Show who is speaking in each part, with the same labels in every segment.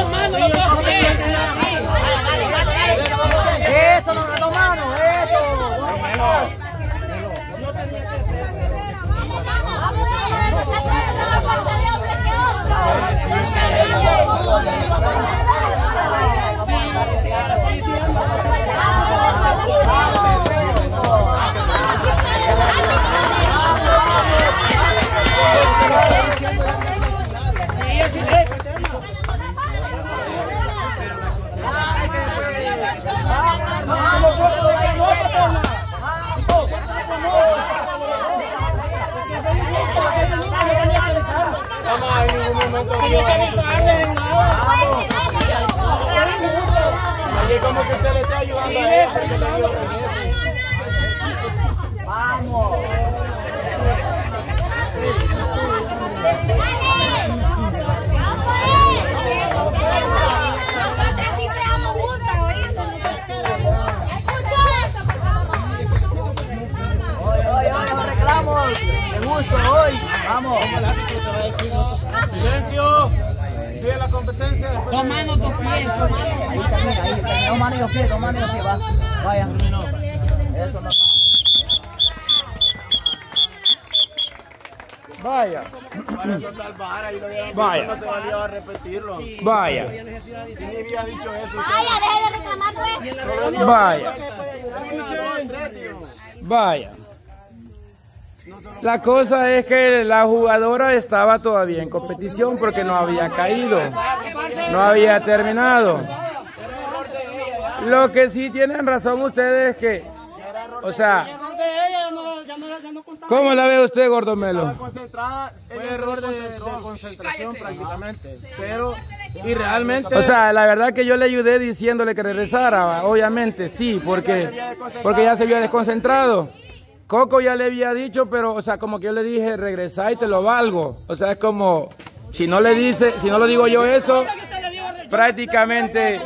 Speaker 1: dos manos, los.
Speaker 2: Eso, las dos manos, eso.
Speaker 1: Manos, dos pies.
Speaker 2: Ahí termina, ahí termina. Dos manos y dos pies, dos manos y dos pies, va. Vaya. Eso
Speaker 3: Vaya,
Speaker 4: Para soltar vara y lo habían visto,
Speaker 3: Vaya.
Speaker 4: no se valía a repetirlo.
Speaker 3: vaya,
Speaker 4: ¿Quién había dicho eso?
Speaker 5: Vaya, deje de reclamar, pues.
Speaker 3: vaya, vaya. La cosa es que la jugadora estaba todavía en competición porque no había caído, no había terminado. Lo que sí tienen razón ustedes es que, o sea, ¿cómo la ve usted, Gordomelo?
Speaker 4: Concentrada, fue error de, de concentración prácticamente. Pero, y realmente.
Speaker 3: O sea, la verdad que yo le ayudé diciéndole que regresara, obviamente, sí, porque, porque ya se había desconcentrado. Coco ya le había dicho, pero, o sea, como que yo le dije, regresa y te lo valgo. O sea, es como, si no le dice, si no lo digo yo eso, prácticamente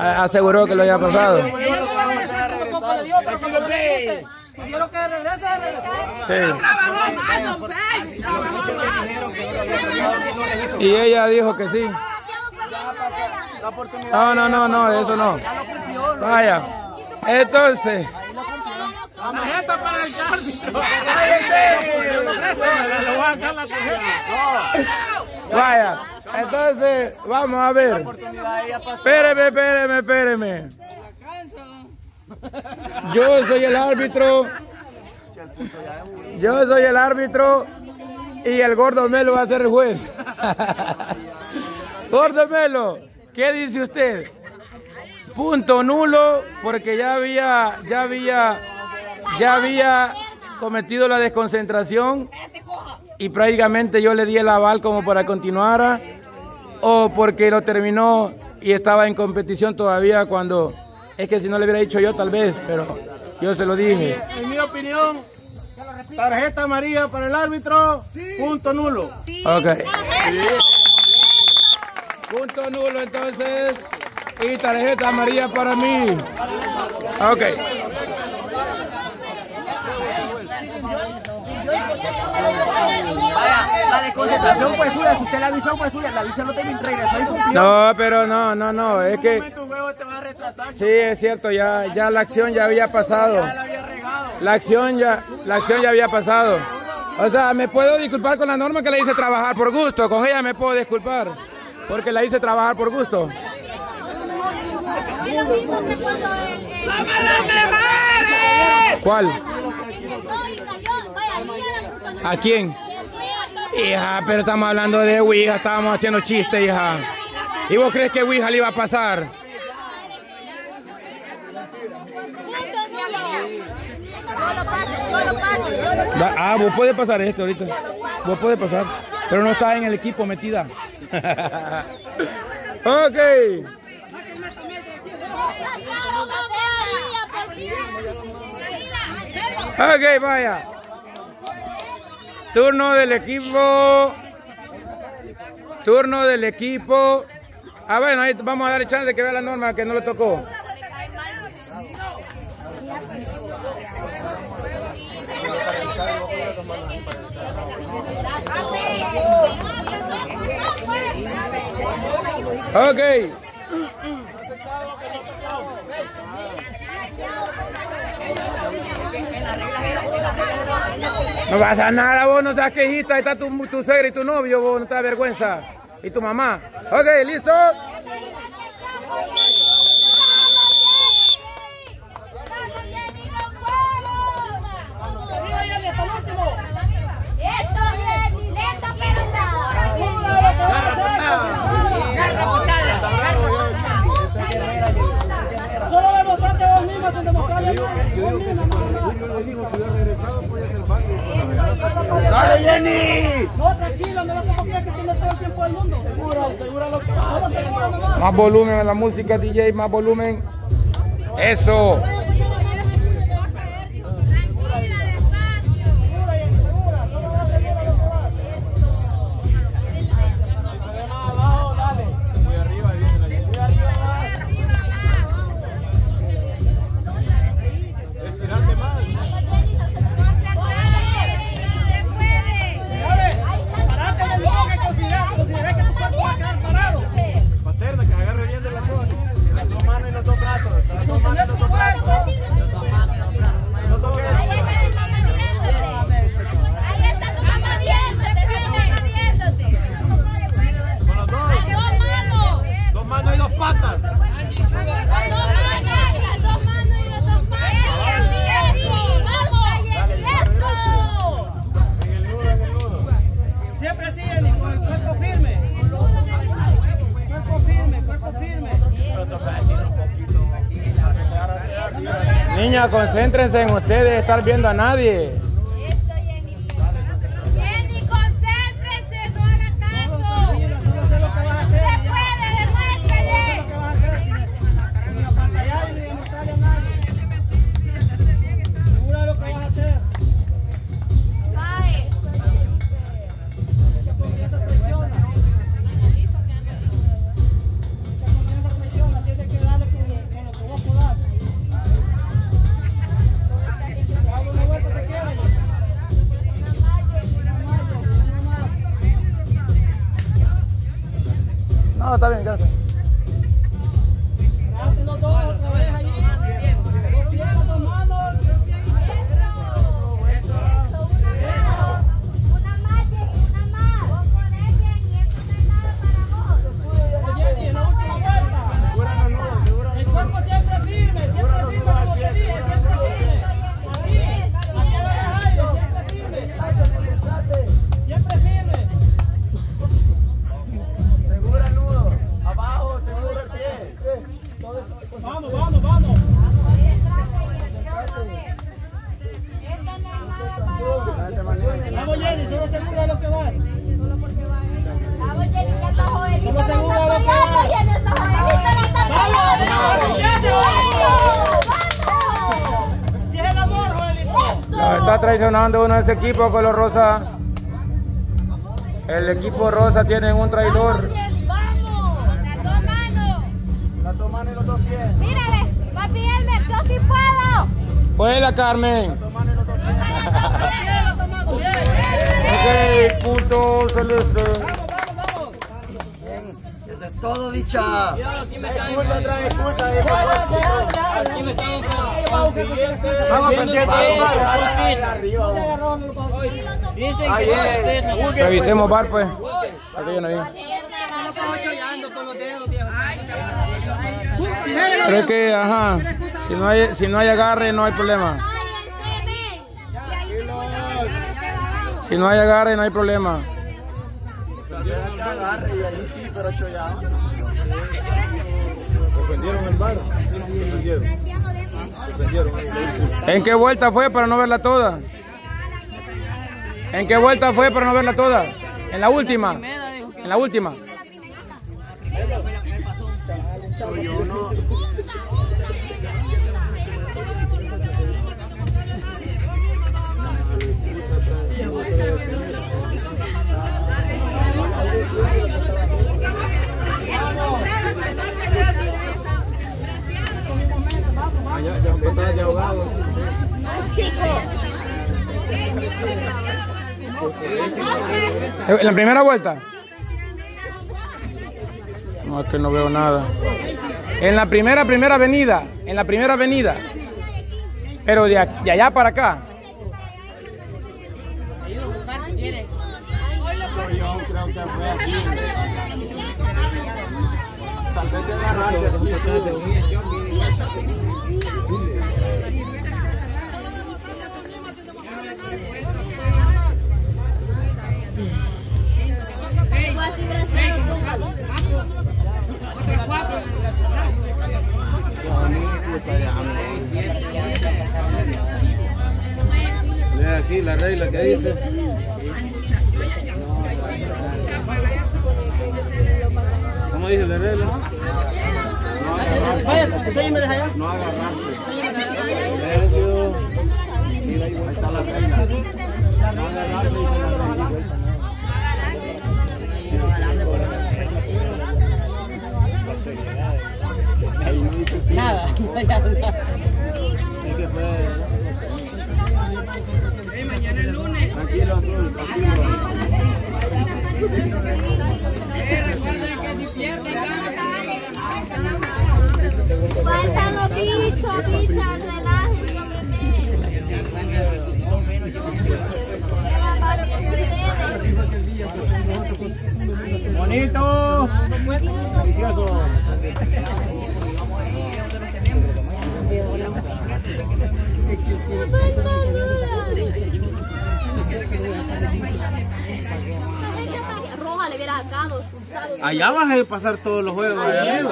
Speaker 4: aseguró que
Speaker 3: lo había pasado.
Speaker 2: Si que.
Speaker 3: Sí.
Speaker 1: Trabajó más, don Fey. Trabajó más.
Speaker 3: Y ella dijo que sí. No, no, no, no, eso no. Vaya. Entonces,
Speaker 1: para el
Speaker 3: vaya. Entonces, vamos a ver. Espéreme, espéreme, espéreme. Yo soy el árbitro. Yo soy el árbitro y el gordo Melo va a ser el juez. gordo Melo, ¿qué dice usted? Punto nulo porque ya había, ya había, ya había cometido la desconcentración y prácticamente yo le di el aval como para continuara o porque lo terminó y estaba en competición todavía cuando es que si no le hubiera dicho yo tal vez, pero yo se lo dije.
Speaker 4: En mi opinión, tarjeta amarilla para el árbitro, punto nulo.
Speaker 3: Ok. Punto nulo entonces y tarjeta amarilla para mí. Ok.
Speaker 2: Vaya, la desconcentración fue suya. Si usted la avisó, fue suya. La avisó no tenía regresó y.
Speaker 3: No, pero no, no, no, es que sí es cierto, ya ya la acción ya había pasado.
Speaker 4: La.
Speaker 3: La acción ya, la acción ya había pasado. O sea, me puedo disculpar con la norma que le hice trabajar por gusto. Con ella me puedo disculpar. Porque la hice trabajar por gusto.
Speaker 5: Es lo mismo que cuando el- el-
Speaker 1: ¡Somos los mejores!
Speaker 3: ¿Cuál? ¿A quién? Hija, pero estamos hablando de Ouija, estábamos haciendo chiste, hija. ¿Y vos crees que Ouija le iba a pasar? Ah, vos puedes pasar esto ahorita. Vos puedes pasar. Pero no estás en el equipo metida. ok. Ok, vaya. Turno del equipo. Turno del equipo. Ah, bueno, ahí vamos a darle chance de que vea la norma que no le tocó. Ok. No pasa nada, vos no seas quejita, ahí está tu, tu suegra y tu novio, vos no te da vergüenza. Y tu mamá. Ok, listo.
Speaker 5: Hecho, Jenny, lento pero nada.
Speaker 6: Solo demostrate vos misma
Speaker 4: ¡Dale, Jenny!
Speaker 6: No, tranquila, no vas a copiar que tiene todo el tiempo del mundo. Segura, segura lo que Solo segura nomás.
Speaker 3: Más volumen en la música, DJ, más volumen. Eso. Niña, concéntrense en ustedes, estar viendo a nadie. Traicionando uno de ese equipo, color rosa. El equipo rosa tiene un traidor.
Speaker 5: Dos
Speaker 4: dos y los dos pies.
Speaker 5: Mírale, papi Elmer, yo sí puedo.
Speaker 3: Vuela, Carmen.
Speaker 6: Tomando bien.
Speaker 3: Ok, punto celeste.
Speaker 2: Eso es todo, dicha.
Speaker 4: Escuta atrás, escuta. ahí,
Speaker 6: Vamos,
Speaker 4: Vamos pendiente. Arriba. Ahí es.
Speaker 3: Revisemos bar, pues. Aquí yo no vi. Pero es que, ajá, si no hay, si no hay agarre, no hay problema. Si no hay agarre, no hay problema.
Speaker 4: Agarre y ahí sí, pero chollado. Suspendieron el bar.
Speaker 3: ¿En qué vuelta fue para no verla toda? ¿En qué vuelta fue para no verla toda? En la última. En la última. ¿En la primera vuelta? No, es que no veo nada. En la primera, primera avenida. En la primera avenida. Pero de, de allá para acá.
Speaker 4: Así.
Speaker 3: Aquí la que dice. ¿Cómo dice la regla?
Speaker 4: No agarrarse. No agarrarse
Speaker 2: Nada.
Speaker 4: Es que fue. Tranquilo, tranquilo.
Speaker 5: Faltan.
Speaker 4: Bonito. Delicioso.
Speaker 5: Roja le hubiera sacado.
Speaker 4: Allá vas a pasar todos los juegos allá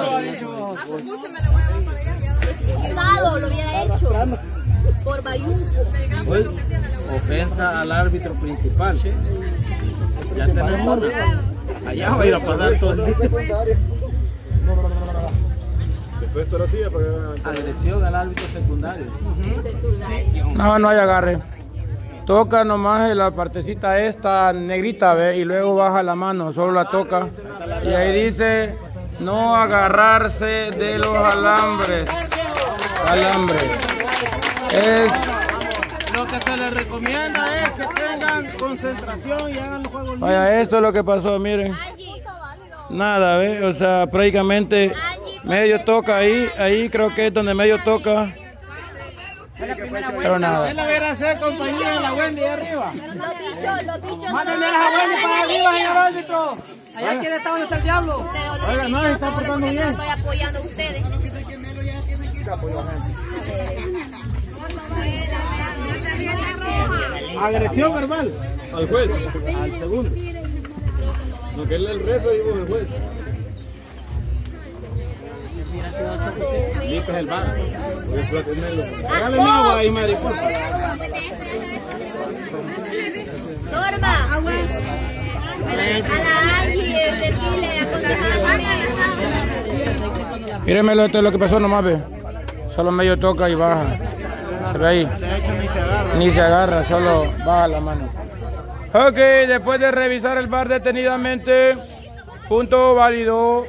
Speaker 5: lo hubiera hecho. Por bayunco.
Speaker 4: Hoy, ofensa al árbitro principal. Ya tenemos. Allá va a ir a pasar todo.
Speaker 7: Después tú lo sigues para
Speaker 4: Agresión al árbitro secundario.
Speaker 3: No, no hay agarre. Toca nomás en la partecita esta negrita, ¿ve? Y luego baja la mano, solo la toca. Y ahí dice, no agarrarse de los alambres. Alambres. Es,
Speaker 4: Lo que se les recomienda es que tengan concentración y hagan los juegos
Speaker 3: vaya, esto es lo que pasó, miren. Nada, ¿ve? O sea, prácticamente medio toca ahí, ahí creo que es donde medio toca. Pero nada.
Speaker 4: Él debería hacer compañía a la Wendy de arriba.
Speaker 5: Los bichos, los bichos.
Speaker 6: Mándale a Wendy para arriba, señor árbitro. Allá quién está donde está el diablo.
Speaker 5: Oiga, no, se está portando bien. Estoy apoyando a ustedes.
Speaker 4: Agresión verbal.
Speaker 7: al juez.
Speaker 4: Al segundo.
Speaker 7: No, que él es el y vos el juez.
Speaker 4: Listo es el bar.
Speaker 7: Voy a platearlo.
Speaker 4: Hágale un agua ahí, mariposa.
Speaker 5: Norma. A la Angie, decirle, aconsejarle.
Speaker 3: Mírenmelo, esto es lo que pasó nomás, ve. Solo medio toca y baja. Se ve ahí.
Speaker 4: De hecho, ni se agarra.
Speaker 3: Ni se agarra, solo baja la mano. Ok, después de revisar el bar detenidamente, punto válido.